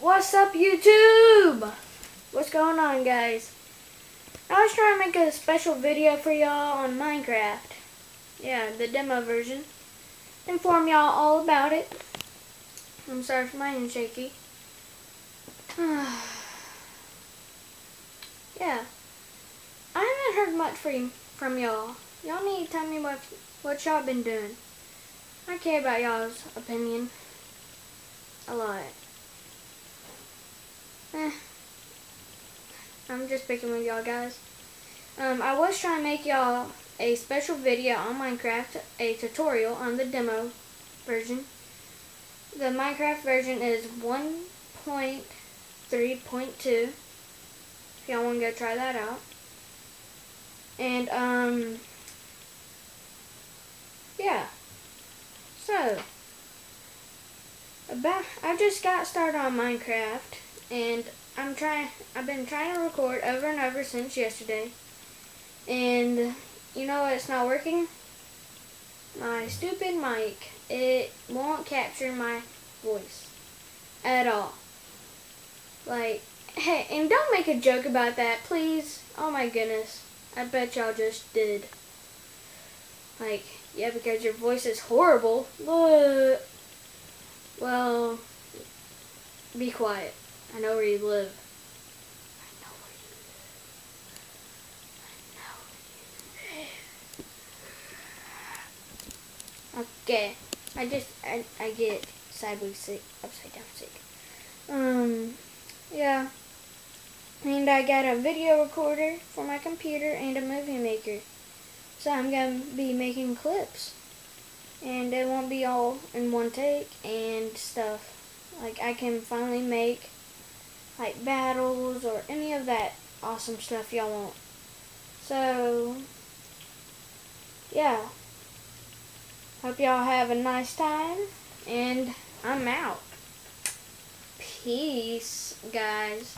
What's up, YouTube? What's going on, guys? I was trying to make a special video for y'all on Minecraft. Yeah, the demo version. Inform y'all all about it. I'm sorry for my hand shaky. yeah. I haven't heard much from, from y'all. Y'all need to tell me what, what y'all been doing. I care about y'all's opinion. A lot. Eh. I'm just picking with y'all guys. Um, I was trying to make y'all a special video on Minecraft, a tutorial on the demo version. The Minecraft version is 1.3.2. If y'all want to go try that out. And, um, yeah. So, about I just got started on Minecraft and I'm trying I've been trying to record over and over since yesterday. And you know it's not working? My stupid mic. It won't capture my voice at all. Like, hey, and don't make a joke about that, please. Oh my goodness. I bet y'all just did. Like, yeah, because your voice is horrible. But, well, be quiet. I know where you live. Okay. I just, I, I get sideways sick, upside down sick. Um, yeah. And I got a video recorder for my computer and a movie maker. So I'm going to be making clips. And it won't be all in one take and stuff. Like I can finally make like battles or any of that awesome stuff y'all want. So, yeah. Hope y'all have a nice time. And I'm out. Peace, guys.